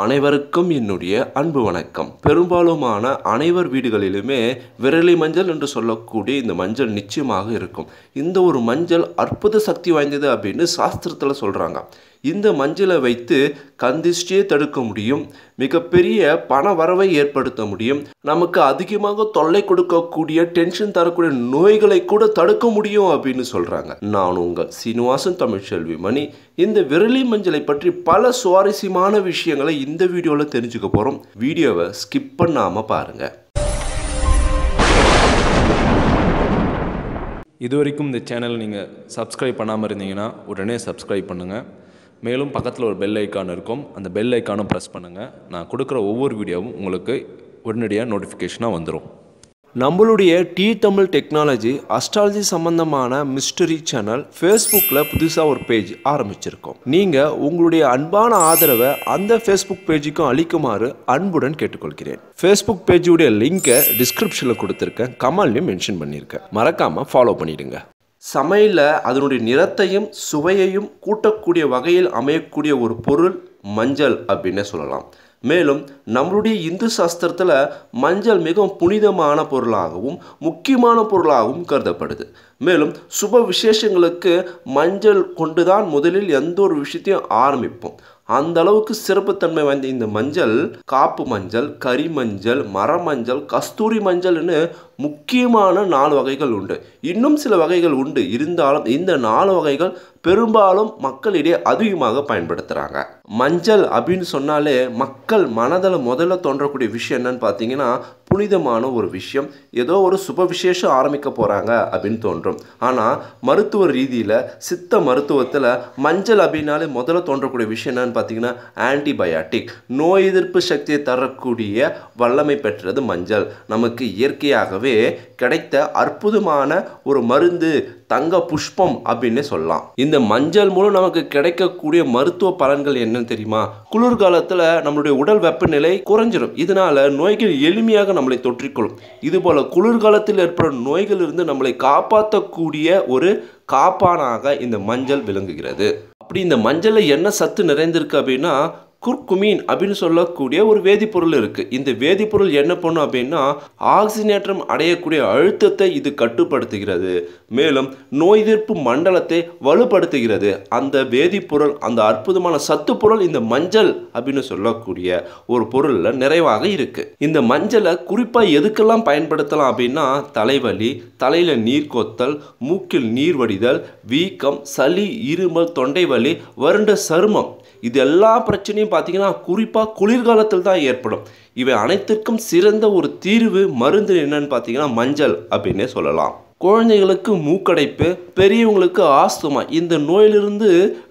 அனைவருக்கும் என்னுடைய அன்பு வணக்கம். பெரும்பாலுமான அனைவர் வீடுகளிலுமே விரலி மஞ்சள் என்று சொல்லக்கூடிய இந்த மஞ்சள் நிச்சயமாக இருக்கும். இந்த ஒரு மஞ்சள் அற்புத சக்தி வாய்ந்தது அப்படின்னு சாஸ்திரத்தில் சொல்கிறாங்க இந்த மஞ்சளை வைத்து கந்திஷ்டியை தடுக்க முடியும். மிகப்பெரிய பண வரவை ஏற்படுத்த முடியும். நமக்கு அதிகமாக தொல்லை கொடுக்கக்கூடிய டென்ஷன் தரக்கூடிய நோய்களை கூட தடுக்க முடியும் அப்படின்னு சொல்கிறாங்க நான் உங்கள் சீனிவாசன் தமிழ்ச்செல்வி மணி. இந்த விரலி மஞ்சளை பற்றி பல சுவாரஸ்யமான விஷயங்களை இந்த வீடியோவில் தெரிஞ்சுக்க போகிறோம் வீடியோவை ஸ்கிப் பண்ணாமல் பாருங்கள் இது வரைக்கும் இந்த சேனல் நீங்கள் சப்ஸ்கிரைப் பண்ணாமல் இருந்தீங்கன்னா உடனே சப்ஸ்கிரைப் பண்ணுங்கள் மேலும் பக்கத்தில் ஒரு பெல் ஐக்கான் இருக்கும். அந்த பெல் ஐக்கானும் ப்ரெஸ் பண்ணுங்கள் நான் கொடுக்குற ஒவ்வொரு வீடியோவும் உங்களுக்கு உடனடியாக நோட்டிஃபிகேஷனாக வந்துடும் நம்மளுடைய டி தமிழ் டெக்னாலஜி அஸ்ட்ராலஜி சம்பந்தமான மிஸ்டரி சேனல் ஃபேஸ்புக்கில் புதுசாக ஒரு பேஜ் ஆரம்பிச்சிருக்கோம். நீங்கள் உங்களுடைய அன்பான ஆதரவை அந்த ஃபேஸ்புக் பேஜுக்கும் அளிக்குமாறு அன்புடன் கேட்டுக்கொள்கிறேன். ஃபேஸ்புக் பேஜுடைய லிங்கை டிஸ்கிரிப்ஷனில் கொடுத்துருக்கேன். கமல்லையும் மென்ஷன் பண்ணியிருக்கேன். மறக்காமல் ஃபாலோ பண்ணிவிடுங்க சமையலில் அதனுடைய நிறத்தையும் சுவையையும் கூட்டக்கூடிய வகையில் அமையக்கூடிய ஒரு பொருள் மஞ்சள் அப்படின்னே சொல்லலாம். மேலும் நம்மளுடைய இந்து சாஸ்திரத்தில் மஞ்சள் மிகவும் புனிதமான பொருளாகவும் முக்கியமான பொருளாகவும் கருதப்படுது. மேலும் சுப விசேஷங்களுக்கு மஞ்சள் கொண்டு தான் முதலில் எந்த ஒரு விஷயத்தையும் ஆரம்பிப்போம். அந்த அளவுக்கு சிறப்புத்தன்மை வாய்ந்த இந்த மஞ்சள் காப்பு மஞ்சள் கரி மஞ்சள் மர மஞ்சள் கஸ்தூரி மஞ்சள்னு முக்கியமான நாலு வகைகள் உண்டு. இன்னும் சில வகைகள் உண்டு. இருந்தாலும் இந்த நாலு வகைகள் பெரும்பாலும் மக்களிடையே அதிகமாக பயன்படுத்துகிறாங்க மஞ்சள் அப்படின்னு சொன்னாலே மக்கள் மனதில் முதல்ல தோன்றக்கூடிய விஷயம் என்னன்னு பார்த்தீங்கன்னா புனிதமான ஒரு விஷயம். ஏதோ ஒரு சுப விசேஷம் ஆரம்பிக்க போகிறாங்க அப்படின்னு தோன்றும். ஆனால் மருத்துவ ரீதியில் சித்த மருத்துவத்தில் மஞ்சள் அப்படின்னாலே முதல்ல தோன்றக்கூடிய விஷயம் என்னன்னு பார்த்தீங்கன்னா ஆன்டிபயாட்டிக் நோய் எதிர்ப்பு சக்தியை தரக்கூடிய வல்லமை பெற்றது மஞ்சள். நமக்கு இயற்கையாகவே கிடைத்த அற்புதமான ஒரு மருந்து தங்க புஷ்பம் அப்படின்னு சொல்லலாம். இந்த இந்த மஞ்சள் மூலம் நமக்கு கிடைக்கக்கூடிய மருத்துவ பலன்கள் என்னன்னு தெரியுமா? குளிர்காலத்தில் நம்மளுடைய உடல் வெப்பநிலை குறைஞ்சிரும். இதனால நோய்கள் எளிமையாக நம்மளை தொற்றிக்கொள்ளும். இது போல குளிர்காலத்தில் ஏற்படும் நோய்கள் இருந்து நம்மளை காப்பாற்றக்கூடிய ஒரு காப்பானாக இந்த மஞ்சள் விளங்குகிறது. அப்படி இந்த மஞ்சளில் என்ன சத்து நிறைந்திருக்கு அப்படின்னா குர்குமீன் அப்படின்னு சொல்லக்கூடிய ஒரு வேதிப்பொருள் இருக்குது இந்த வேதிப்பொருள் என்ன பண்ணும் அப்படின்னா ஆக்சிஜனேற்றம் அடையக்கூடிய அழுத்தத்தை இது கட்டுப்படுத்துகிறது. மேலும் நோய் எதிர்ப்பு மண்டலத்தை வலுப்படுத்துகிறது. அந்த வேதிப்பொருள் அந்த அற்புதமான சத்து பொருள் இந்த மஞ்சள் அப்படின்னு சொல்லக்கூடிய ஒரு பொருளில் நிறைவாக இருக்குது இந்த மஞ்சளை குறிப்பாக எதுக்கெல்லாம் பயன்படுத்தலாம் அப்படின்னா தலைவலி தலையில் நீர் கொத்தல் மூக்கில் நீர் வடிதல் வீக்கம் சளி இருமல் தொண்டை வலி வறண்ட சருமம் இது எல்லா பிரச்சனையும் பார்த்தீங்கன்னா குறிப்பாக குளிர்காலத்தில் தான் ஏற்படும். இவை அனைத்திற்கும் சிறந்த ஒரு தீர்வு மருந்து என்னன்னு பார்த்தீங்கன்னா மஞ்சள் அப்படின்னே சொல்லலாம். குழந்தைகளுக்கு மூக்கடைப்பு பெரியவங்களுக்கு ஆஸ்துமா இந்த நோயிலிருந்து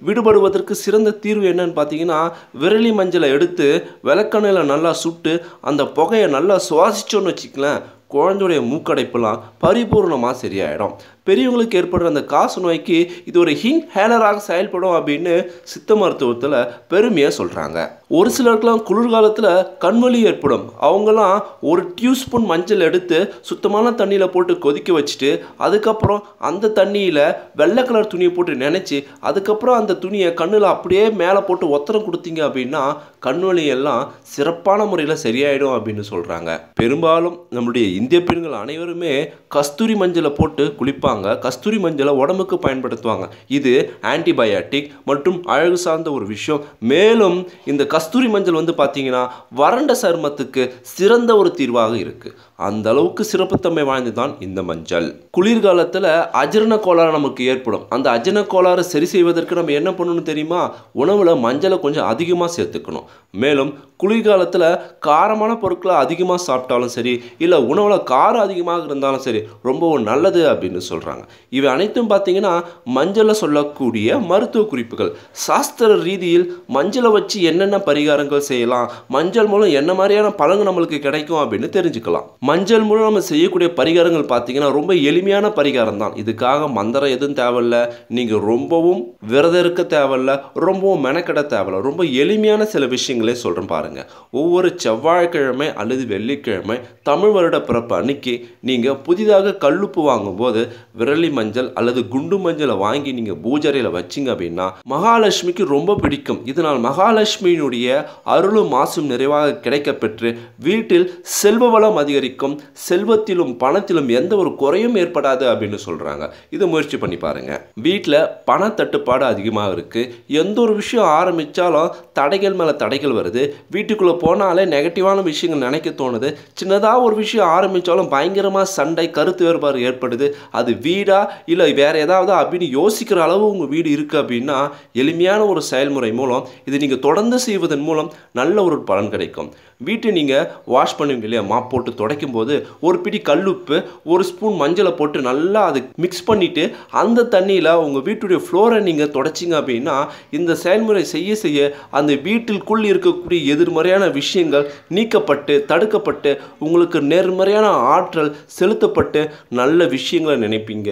விடுபடுவதற்கு சிறந்த தீர்வு என்னன்னு பார்த்தீங்கன்னா விரலி மஞ்சளை எடுத்து விளக்கணையில் நல்லா சுட்டு அந்த புகையை நல்லா சுவாசிச்சோன்னு வச்சுக்கலாம் குழந்தையுடைய மூக்கடைப்புலாம் பரிபூர்ணமாக சரியாயிடும். பெரியவங்களுக்கு ஏற்படுற அந்த காசு நோய்க்கு இது ஒரு ஹிங் ஹேலராக செயல்படும் அப்படின்னு சித்த மருத்துவத்தில் பெருமையாக சொல்கிறாங்க ஒரு சிலருக்குலாம் குளிர்காலத்தில் கண்வலி ஏற்படும். அவங்களாம் ஒரு டியூஸ்பூன் மஞ்சள் எடுத்து சுத்தமான தண்ணியில் போட்டு கொதிக்க வச்சுட்டு அதுக்கப்புறம் அந்த தண்ணியில் வெள்ளை கலர் துணியை போட்டு நினச்சி அதுக்கப்புறம் அந்த துணியை கண்ணில் அப்படியே மேலே போட்டு ஒத்தரம் கொடுத்தீங்க அப்படின்னா கண்வலி எல்லாம் சிறப்பான முறையில் சரியாயிடும் அப்படின்னு சொல்கிறாங்க பெரும்பாலும் நம்முடைய இந்திய பெண்கள் அனைவருமே கஸ்தூரி மஞ்சளை போட்டு குளிப்பாங்க. கஸ்தூரி மஞ்சளை உடம்புக்கு பயன்படுத்துவாங்க. இது ஆன்டிபயாட்டிக் மற்றும் அழகு சார்ந்த ஒரு விஷயம். மேலும் இந்த கஸ்தூரி மஞ்சள் வந்து பார்த்தீங்கன்னா வறண்ட சருமத்துக்கு சிறந்த ஒரு தீர்வாக இருக்குது அந்த அளவுக்கு சிறப்புத்தன்மை வாய்ந்ததுதான் இந்த மஞ்சள். குளிர்காலத்தில் அஜீரண கோளாறு நமக்கு ஏற்படும். அந்த அஜீரண கோளாறு சரி செய்வதற்கு நம்ம என்ன பண்ணணும் தெரியுமா? உணவில் மஞ்சளை கொஞ்சம் அதிகமாக சேர்த்துக்கணும். மேலும் குளிர்காலத்தில் காரமான பொருட்களை அதிகமாக சாப்பிட்டாலும் சரி இல்லை உணவில் காரம் அதிகமாக இருந்தாலும் சரி ரொம்பவும் நல்லது அப்படின்னு சொல்கிறாங்க இவை அனைத்தும் பார்த்தீங்கன்னா மஞ்சளை சொல்லக்கூடிய மருத்துவ குறிப்புகள். சாஸ்திர ரீதியில் மஞ்சளை வச்சு என்னென்ன பரிகாரங்கள் செய்யலாம்? மஞ்சள் மூலம் என்ன மாதிரியான பலன் நம்மளுக்கு கிடைக்கும் அப்படின்னு தெரிஞ்சுக்கலாம். மஞ்சள் மூலம் நம்ம செய்யக்கூடிய பரிகாரங்கள் பார்த்தீங்கன்னா ரொம்ப எளிமையான பரிகாரம் தான். இதுக்காக மந்திரம் எதுவும் தேவையில்ல. நீங்கள் ரொம்பவும் விரதம் இருக்க தேவையில்ல. ரொம்பவும் மெனக்கெட தேவையில்ல. ரொம்ப எளிமையான சில விஷயங்களே சொல்கிறேன் பாருங்கள் ஒவ்வொரு செவ்வாய்க்கிழமை அல்லது வெள்ளிக்கிழமை தமிழ் வருட பிறப்பு அன்னைக்கு நீங்கள் புதிதாக கல்லுப்பு வாங்கும்போது விரலி மஞ்சள் அல்லது குண்டு மஞ்சளை வாங்கி நீங்கள் பூஜரையில் வச்சிங்க அப்படின்னா மகாலட்சுமிக்கு ரொம்ப பிடிக்கும். இதனால் மகாலட்சுமியினுடைய அருளும் மாசும் நிறைவாக கிடைக்கப்பெற்று வீட்டில் செல்வ வளம் அதிகரிக்கும் செல்வத்திலும் பணத்திலும் எந்த ஒரு குறையும் ஏற்படாது அப்படின்னு சொல்கிறாங்க இதை முயற்சி பண்ணி பாருங்கள் வீட்டில் பண தட்டுப்பாடு அதிகமாக இருக்குது எந்த ஒரு விஷயம் ஆரம்பித்தாலும் தடைகள் மேலே தடைகள் வருது. வீட்டுக்குள்ளே போனாலே நெகட்டிவான விஷயங்கள் நினைக்க தோணுது. சின்னதாக ஒரு விஷயம் ஆரம்பித்தாலும் பயங்கரமாக சண்டை கருத்து வேறுபாடு ஏற்படுது. அது வீடா இல்லை வேறு ஏதாவது அப்படின்னு யோசிக்கிற அளவு உங்கள் வீடு இருக்குது அப்படின்னா எளிமையான ஒரு செயல்முறை மூலம் இது நீங்கள் தொடர்ந்து செய்வதன் மூலம் நல்ல ஒரு பலன் கிடைக்கும். வீட்டை நீங்கள் வாஷ் பண்ணுவீங்க இல்லையா? மாப் போட்டு துடைக்கும் போது ஒரு பிடி கல்லுப்பு ஒரு ஸ்பூன் மஞ்சளை போட்டு நல்லா அது மிக்ஸ் பண்ணிவிட்டு அந்த தண்ணியில் உங்கள் வீட்டுடைய ஃப்ளோரை நீங்கள் தொடச்சிங்க அப்படின்னா இந்த செயல்முறை செய்ய செய்ய அந்த வீட்டிற்குள் இருக்கக்கூடிய எதிர்மறையான விஷயங்கள் நீக்கப்பட்டு தடுக்கப்பட்டு உங்களுக்கு நேர்மறையான ஆற்றல் செலுத்தப்பட்டு நல்ல விஷயங்களை நினைப்பீங்க.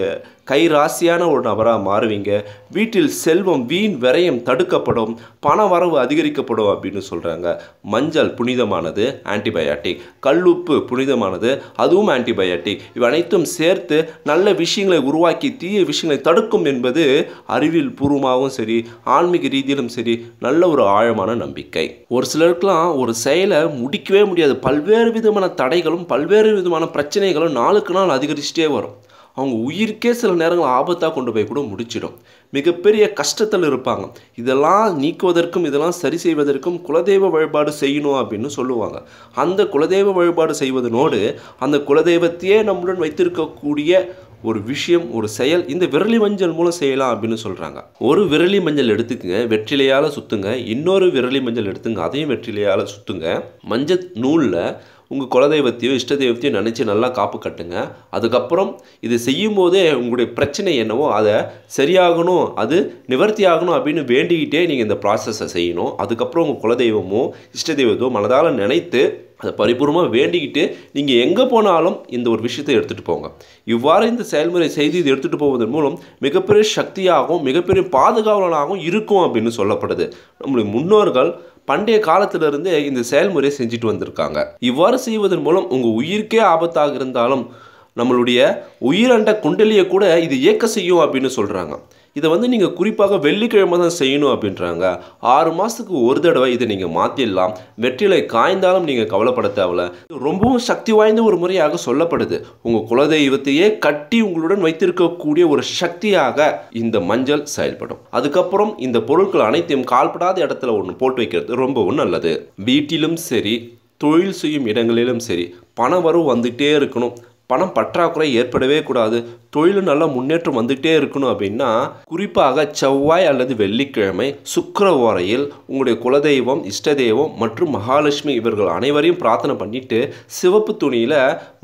கை ராசியான ஒரு நபராக மாறுவீங்க. வீட்டில் செல்வம் வீண் விரயம் தடுக்கப்படும். பண வரவு அதிகரிக்கப்படும் அப்படின்னு சொல்கிறாங்க மஞ்சள் புனிதமானது ஆன்டிபயாட்டிக் கல்லுப்பு புனிதமானது அதுவும் ஆன்டிபயாட்டிக் இவை அனைத்தும் சேர்த்து நல்ல விஷயங்களை உருவாக்கி தீய விஷயங்களை தடுக்கும் என்பது அறிவியல் பூர்வமாகவும் சரி ஆன்மீக ரீதியிலும் சரி நல்ல ஒரு ஆழமான நம்பிக்கை. ஒரு சிலருக்கெல்லாம் ஒரு செயலை முடிக்கவே முடியாது. பல்வேறு விதமான தடைகளும் பல்வேறு விதமான பிரச்சனைகளும் நாளுக்கு நாள் அதிகரிச்சுட்டே வரும். அவங்க உயிருக்கே சில நேரங்கள் ஆபத்தாக கொண்டு போய் கூட முடிச்சிடும். மிகப்பெரிய கஷ்டத்தில் இருப்பாங்க. இதெல்லாம் நீக்குவதற்கும் இதெல்லாம் சரி செய்வதற்கும் குலதெய்வ வழிபாடு செய்யணும் அப்படின்னு சொல்லுவாங்க. அந்த குலதெய்வ வழிபாடு செய்வதனோடு அந்த குலதெய்வத்தையே நம்முடன் வைத்திருக்கக்கூடிய ஒரு விஷயம் ஒரு செயல் இந்த விரலி மஞ்சள் மூலம் செய்யலாம் அப்படின்னு சொல்கிறாங்க ஒரு விரலி மஞ்சள் எடுத்துக்கங்க வெற்றிலையால் சுற்றுங்க இன்னொரு விரலி மஞ்சள் எடுத்துங்க அதையும் வெற்றிலையால் சுற்றுங்க மஞ்சள் நூலில் உங்கள் குலதெய்வத்தையோ இஷ்ட தெய்வத்தையோ நினச்சி நல்லா காப்பு கட்டுங்க. அதுக்கப்புறம் இது செய்யும் போதே உங்களுடைய பிரச்சனை என்னவோ அதை சரியாகணும் அது நிவர்த்தி ஆகணும் அப்படின்னு வேண்டிக்கிட்டே நீங்கள் இந்த ப்ராசஸை செய்யணும். அதுக்கப்புறம் உங்கள் குலதெய்வமோ இஷ்ட தெய்வத்தோ மனதால் நினைத்து அதை பரிபூர்வமாக வேண்டிக்கிட்டு நீங்கள் எங்கே போனாலும் இந்த ஒரு விஷயத்தை எடுத்துகிட்டு போங்க. இவ்வாறு இந்த செயல்முறை செய்து இது எடுத்துகிட்டு போவதன் மூலம் மிகப்பெரிய சக்தியாகவும் மிகப்பெரிய பாதுகாவலனாகவும் இருக்கும் அப்படின்னு சொல்லப்படுது. நம்முடைய முன்னோர்கள் பண்டைய காலத்திலிருந்தே இந்த செயல்முறையை செஞ்சுட்டு வந்திருக்காங்க. இவ்வாறு செய்வதன் மூலம் உங்கள் உயிருக்கே ஆபத்தாக இருந்தாலும் நம்மளுடைய உயிரண்ட குண்டலியை கூட இது இயக்க செய்யும் அப்படின்னு சொல்கிறாங்க இதை வந்து நீங்கள் குறிப்பாக வெள்ளிக்கிழமை தான் செய்யணும் அப்படின்றாங்க. ஆறு மாதத்துக்கு ஒரு தடவை இதை நீங்கள் மாற்றிடலாம் வெற்றிலை காய்ந்தாலும் நீங்கள் கவலைப்பட தேவையில்ல. ரொம்பவும் சக்தி வாய்ந்த ஒரு முறையாக சொல்லப்படுது. உங்கள் குலதெய்வத்தையே கட்டி உங்களுடன் வைத்திருக்கக்கூடிய ஒரு சக்தியாக இந்த மஞ்சள் செயல்படும். அதுக்கப்புறம் இந்த பொருட்கள் அனைத்தையும் கால்படாத இடத்துல ஒன்று போட்டு வைக்கிறது ரொம்பவும் நல்லது. வீட்டிலும் சரி தொழில் செய்யும் இடங்களிலும் சரி பண வரவு வந்துகிட்டே இருக்கணும். பணம் பற்றாக்குறை ஏற்படவே கூடாது. தொழில் நல்ல முன்னேற்றம் வந்துகிட்டே இருக்கணும் அப்படின்னா குறிப்பாக செவ்வாய் அல்லது வெள்ளிக்கிழமை சுக்கர ஓரையில் உங்களுடைய குலதெய்வம் இஷ்ட தெய்வம் மற்றும் மகாலட்சுமி இவர்கள் அனைவரையும் பிரார்த்தனை பண்ணிட்டு சிவப்பு துணியில்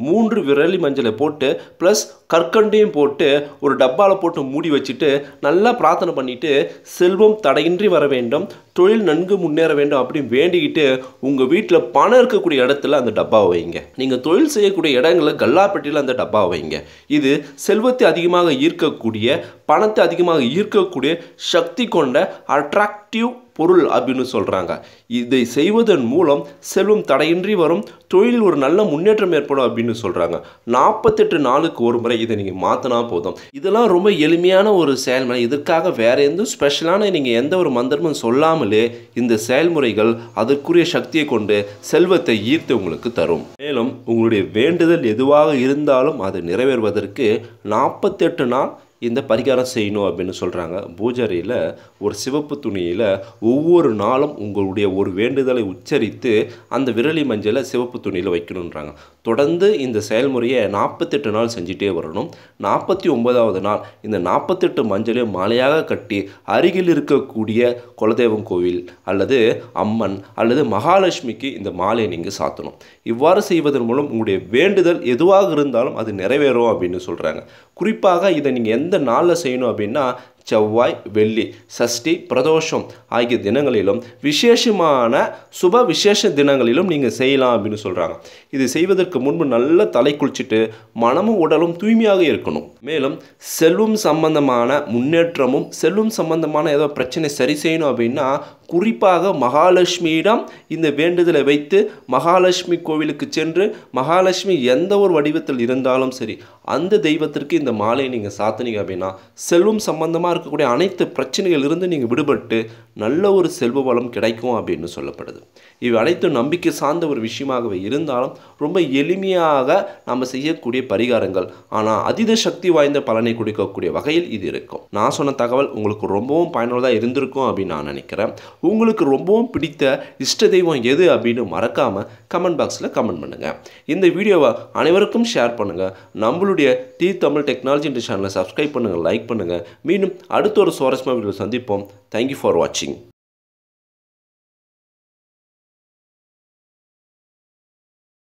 மூன்று விரலி மஞ்சளை போட்டு ப்ளஸ் கற்கண்டையும் போட்டு ஒரு டப்பாவில் போட்டு மூடி வச்சுட்டு நல்லா பிரார்த்தனை பண்ணிட்டு செல்வம் தடையின்றி வர வேண்டும் தொழில் நன்கு முன்னேற வேண்டும் அப்படின்னு வேண்டிக்கிட்டு உங்கள் வீட்டில் பணம் இருக்கக்கூடிய இடத்துல அந்த டப்பாவை வைங்க. நீங்கள் தொழில் செய்யக்கூடிய இடங்களில் கல்லாப்பட்டியில் அந்த டப்பாவை வைங்க. இது செல்வத்தை அதிகமாக ஈர்க்கக்கூடிய பணத்தை அதிகமாக ஈர்க்கக்கூடிய சக்தி கொண்ட அட்ராக்ட் ஆக்டிவ் பொருள் அப்படின்னு சொல்கிறாங்க இதை செய்வதன் மூலம் செல்வம் தடையின்றி வரும் தொழிலில் ஒரு நல்ல முன்னேற்றம் ஏற்படும் அப்படின்னு சொல்கிறாங்க நாற்பத்தெட்டு நாளுக்கு ஒரு முறை இதை நீங்கள் மாற்றினா போதும். இதெல்லாம் ரொம்ப எளிமையான ஒரு செயல்முறை. இதற்காக வேறு எந்த ஸ்பெஷலான நீங்கள் எந்த ஒரு மந்திரமும் சொல்லாமலே இந்த செயல்முறைகள் அதற்குரிய சக்தியை கொண்டு செல்வத்தை ஈர்த்து உங்களுக்கு தரும். மேலும் உங்களுடைய வேண்டுதல் எதுவாக இருந்தாலும் அது நிறைவேறுவதற்கு நாற்பத்தெட்டு நாள் இந்த பரிகாரம் செய்யணும் அப்படின்னு சொல்கிறாங்க பூஜாரியில் ஒரு சிவப்பு துணியில் ஒவ்வொரு நாளும் உங்களுடைய ஒரு வேண்டுதலை உச்சரித்து அந்த விரலி மஞ்சளை சிவப்பு துணியில் வைக்கணுன்றாங்க தொடர்ந்து இந்த செயல்முறையை நாற்பத்தெட்டு நாள் செஞ்சுட்டே வரணும். நாற்பத்தி ஒன்பதாவது நாள் இந்த நாற்பத்தெட்டு மஞ்சளையும் மாலையாக கட்டி அருகில் இருக்கக்கூடிய குலதெய்வம் கோவில் அல்லது அம்மன் அல்லது மகாலட்சுமிக்கு இந்த மாலையை நீங்கள் சாத்தணும். இவ்வாறு செய்வதன் மூலம் உங்களுடைய வேண்டுதல் எதுவாக இருந்தாலும் அது நிறைவேறும் அப்படின்னு சொல்கிறாங்க குறிப்பாக இதை நீங்கள் எந்த நாளில் செய்யணும் அப்படின்னா செவ்வாய் வெள்ளி சஷ்டி பிரதோஷம் ஆகிய தினங்களிலும் விசேஷமான சுப விசேஷ தினங்களிலும் நீங்கள் செய்யலாம் அப்படின்னு சொல்கிறாங்க இது செய்வதற்கு முன்பு நல்ல தலை குளிச்சுட்டு மனமும் உடலும் தூய்மையாக இருக்கணும். மேலும் செல்வம் சம்பந்தமான முன்னேற்றமும் செல்வம் சம்பந்தமான ஏதோ பிரச்சனை சரி செய்யணும் அப்படின்னா குறிப்பாக மகாலட்சுமியிடம் இந்த வேண்டுதலை வைத்து மகாலட்சுமி கோவிலுக்கு சென்று மகாலட்சுமி எந்த ஒரு வடிவத்தில் இருந்தாலும் சரி அந்த தெய்வத்திற்கு இந்த மாலையை நீங்கள் சாத்தினீங்க அப்படின்னா செல்வம் சம்பந்தமாக இருக்கக்கூடிய அனைத்து பிரச்சனைகளிலிருந்து நீங்கள் விடுபட்டு நல்ல ஒரு செல்வ வளம் கிடைக்கும் அப்படின்னு சொல்லப்படுது. இவை அனைத்தும் நம்பிக்கை சார்ந்த ஒரு விஷயமாகவே இருந்தாலும் ரொம்ப எளிமையாக நம்ம செய்யக்கூடிய பரிகாரங்கள். ஆனால் அதீத சக்தி வாய்ந்த பலனை கொடுக்கக்கூடிய வகையில் இது இருக்கும். நான் சொன்ன தகவல் உங்களுக்கு ரொம்பவும் பயனுள்ளதாக இருந்திருக்கும் அப்படின்னு நான் நினைக்கிறேன். உங்களுக்கு ரொம்பவும் பிடித்த இஷ்ட தெய்வம் எது அப்படின்னு மறக்காமல் கமெண்ட் பாக்ஸில் கமெண்ட் பண்ணுங்கள் இந்த வீடியோவை அனைவருக்கும் ஷேர் பண்ணுங்கள் நம்மளுடைய டி தமிழ் டெக்னாலஜி சேனலை சப்ஸ்கிரைப் பண்ணுங்கள் லைக் பண்ணுங்கள் மீண்டும் அடுத்த ஒரு சுவாரஸ்யமாக வீடியோ சந்திப்போம். தேங்க்யூ ஃபார் வாட்சிங்